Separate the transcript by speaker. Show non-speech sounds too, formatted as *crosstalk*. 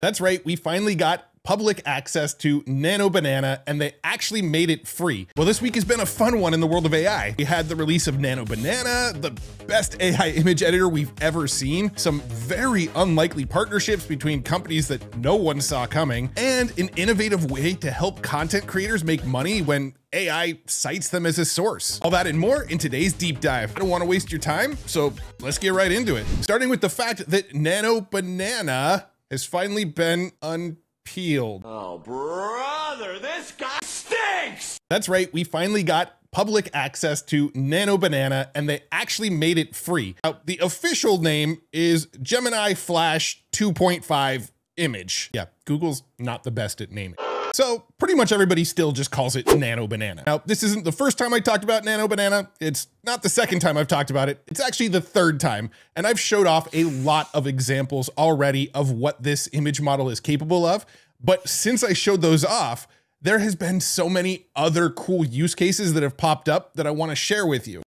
Speaker 1: That's right, we finally got public access to Nano Banana and they actually made it free. Well, this week has been a fun one in the world of AI. We had the release of Nano Banana, the best AI *laughs* image editor we've ever seen, some very unlikely partnerships between companies that no one saw coming, and an innovative way to help content creators make money when AI cites them as a source. All that and more in today's deep dive. I don't want to waste your time, so let's get right into it. Starting with the fact that Nano Banana has finally been unpeeled.
Speaker 2: Oh, brother, this guy stinks!
Speaker 1: That's right, we finally got public access to Nano Banana and they actually made it free. Now, the official name is Gemini Flash 2.5 image. Yeah, Google's not the best at naming. So pretty much everybody still just calls it Nano Banana. Now, this isn't the first time I talked about Nano Banana. It's not the second time I've talked about it. It's actually the third time. And I've showed off a lot of examples already of what this image model is capable of. But since I showed those off, there has been so many other cool use cases that have popped up that I want to share with you.